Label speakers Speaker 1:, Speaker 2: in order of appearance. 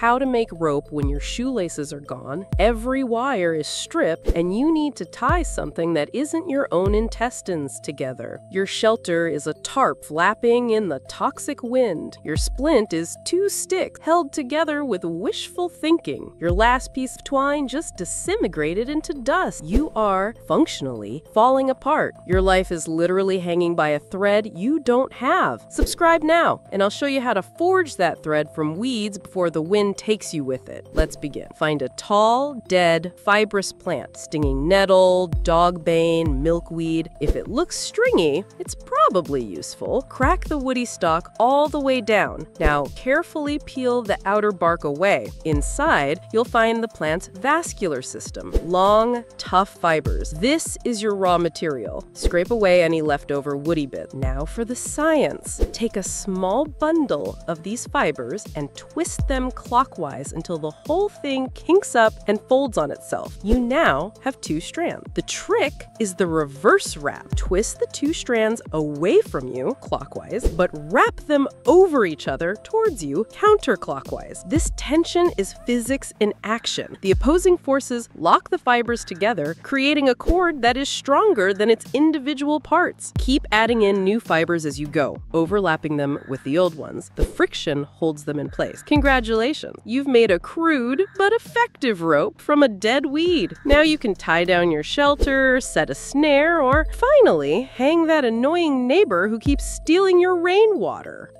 Speaker 1: how to make rope when your shoelaces are gone, every wire is stripped, and you need to tie something that isn't your own intestines together. Your shelter is a tarp flapping in the toxic wind. Your splint is two sticks held together with wishful thinking. Your last piece of twine just disintegrated into dust. You are, functionally, falling apart. Your life is literally hanging by a thread you don't have. Subscribe now, and I'll show you how to forge that thread from weeds before the wind takes you with it. Let's begin. Find a tall, dead, fibrous plant, stinging nettle, dogbane, milkweed. If it looks stringy, it's probably useful. Crack the woody stalk all the way down. Now, carefully peel the outer bark away. Inside, you'll find the plant's vascular system, long, tough fibers. This is your raw material. Scrape away any leftover woody bit. Now for the science. Take a small bundle of these fibers and twist them clockwise until the whole thing kinks up and folds on itself. You now have two strands. The trick is the reverse wrap. Twist the two strands away from you, clockwise, but wrap them over each other towards you, counterclockwise. This tension is physics in action. The opposing forces lock the fibers together, creating a cord that is stronger than its individual parts. Keep adding in new fibers as you go, overlapping them with the old ones. The friction holds them in place. Congratulations! You've made a crude but effective rope from a dead weed. Now you can tie down your shelter, set a snare, or finally hang that annoying neighbor who keeps stealing your rainwater.